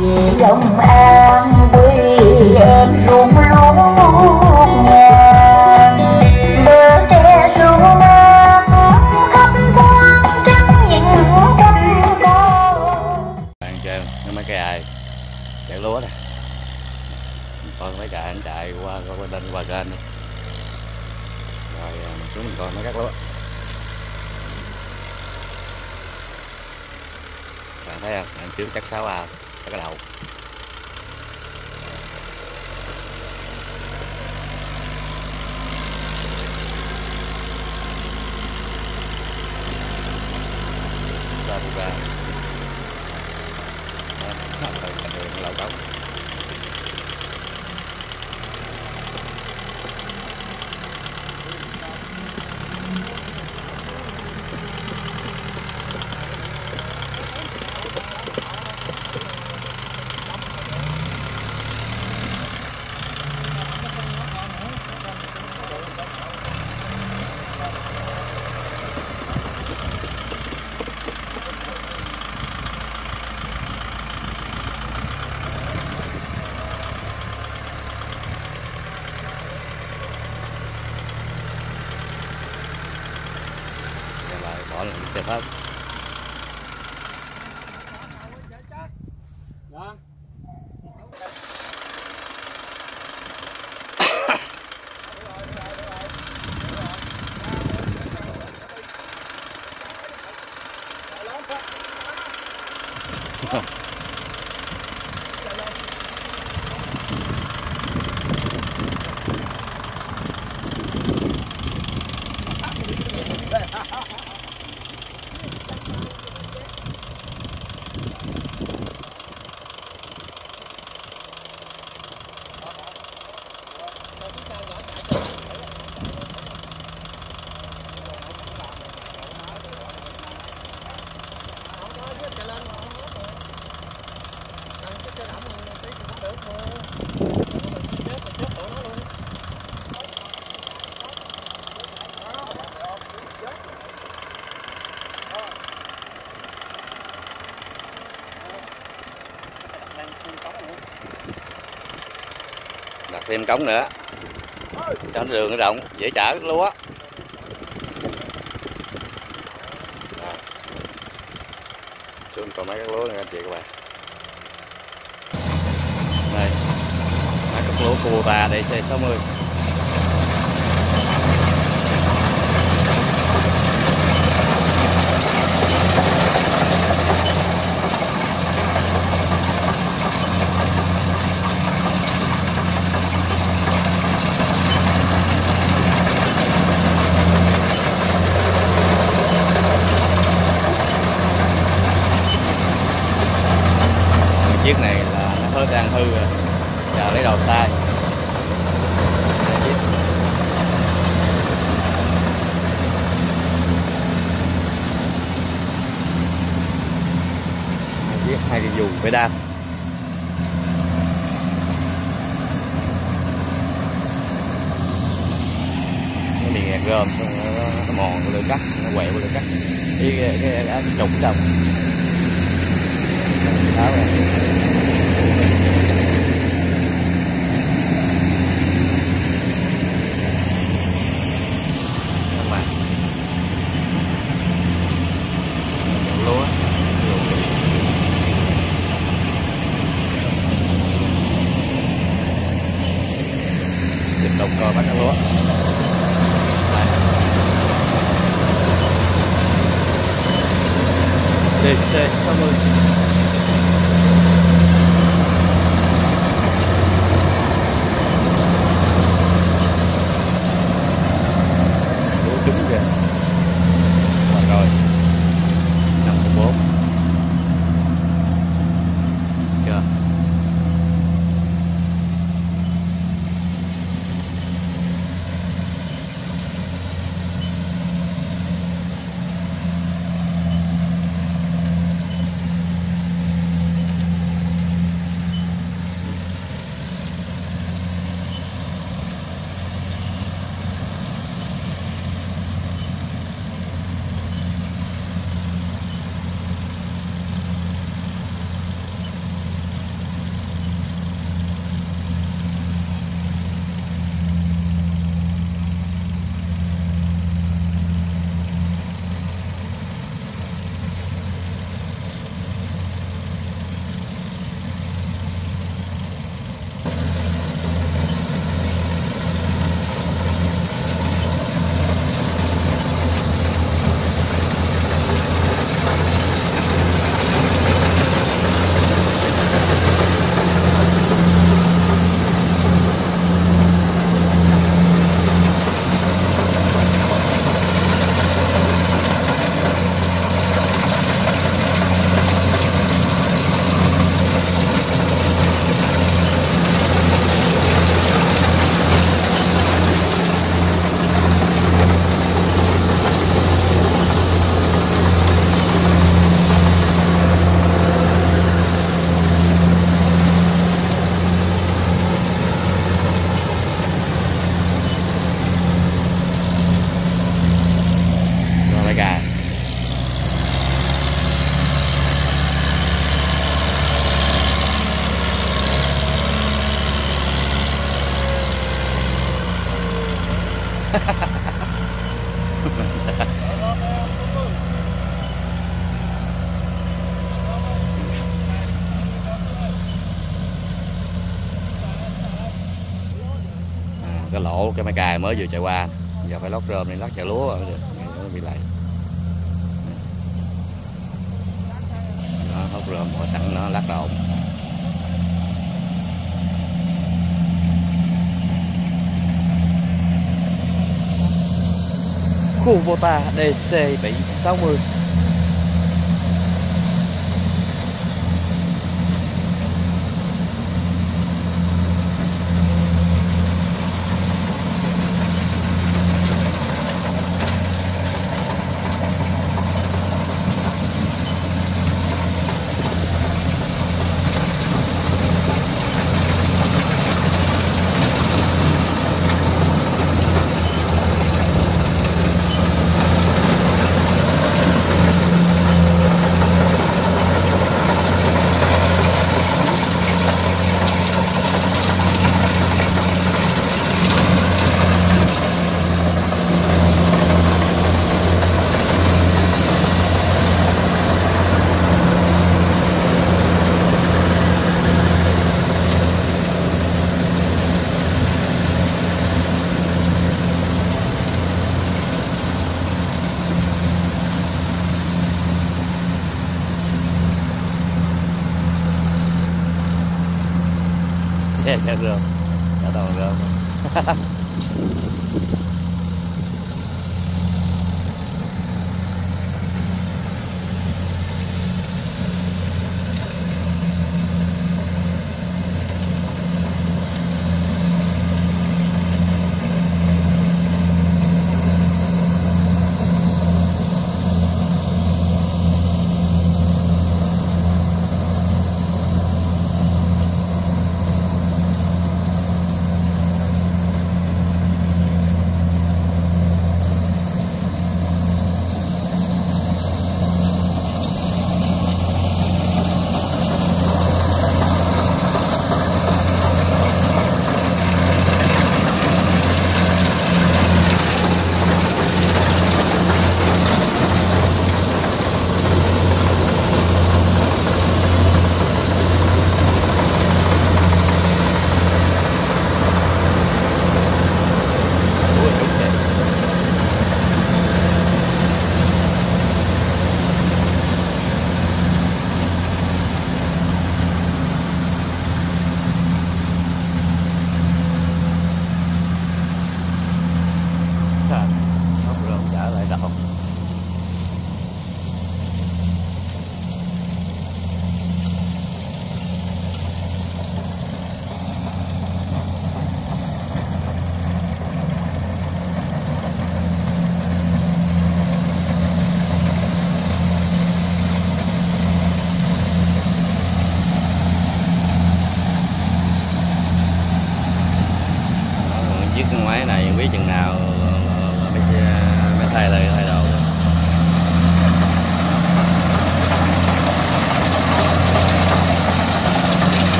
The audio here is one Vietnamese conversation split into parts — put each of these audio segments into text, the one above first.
về lòng an quê em rung lúa ngàn bờ tre ru mát thấp thoáng trắng những cánh con bạn chơi, nó mấy cái ai chạy lúa nè. Con mấy cái anh chạy qua qua bên qua kênh đi. Rồi à, mình xuống mình coi mấy cắt lúa. Bạn thấy không? Anh trước chắc sáu ao cái đầu. Saruga Đó, đây là đường lầu cống. Giờ lại thêm cống nữa. Cho đường nó rộng, dễ chở lúa. Rồi. xuống còn mấy cái lúa nữa anh chị các bạn. Đây. Mấy cái lúa cù ta để xe 60 chiếc này là nó hơi đang hư rồi. Giờ lấy đầu sai. Chiếc. Hai đi dùng cái dù phải đam. Nó bị gom nó, mòn cái lưỡi cắt nó quẹo cái lưỡi cắt. Cái cái cái, cái, cái trục trong tháo ra các bạn. Bắt lúa DC 60 À, cái lỗ cái máy cài mới vừa chạy qua. Giờ phải lót rơm lên lót chợ lúa rồi nó bị lầy. Nó lót rơm, bỏ sẵn nó, lát đầu. Kubota DC 760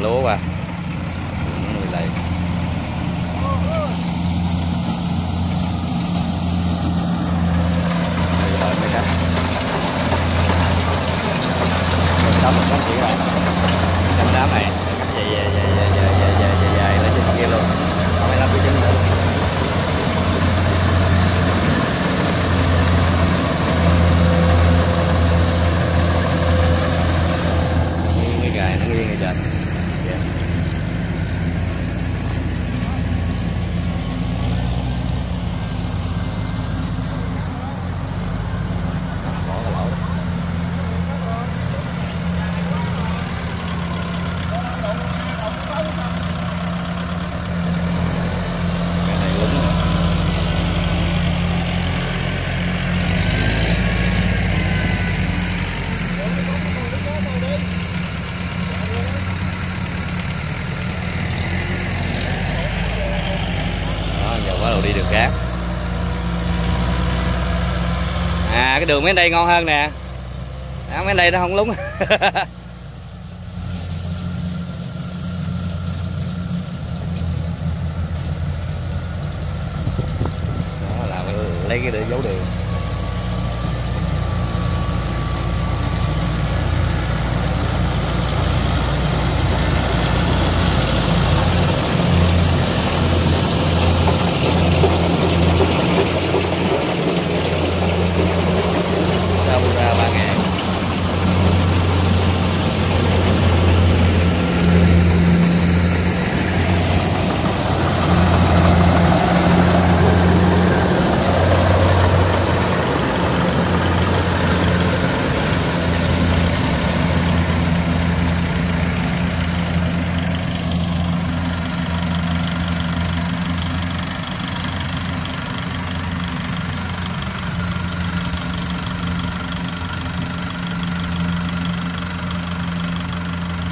lúa qua bắt à cái đường mấy đây ngon hơn nè. À, mấy đây nó không lúng. Là lấy cái để dấu đường đâu ra ba ngàn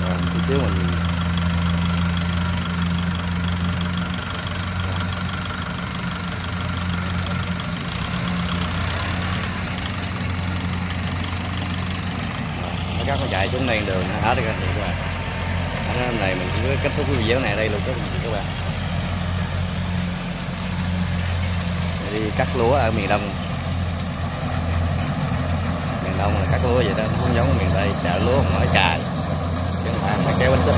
rồi tí xíu mình Rồi, các nó chạy xuống đây đường. Nó hết rồi các bạn. Đó, nay mình cũng kết thúc cái video này đây luôn các các bạn. Đi cắt lúa ở miền đông. Miền đông là cắt lúa vậy đó nó không giống miền tây chợ lúa không nói cài chứ không phải là kéo bánh xích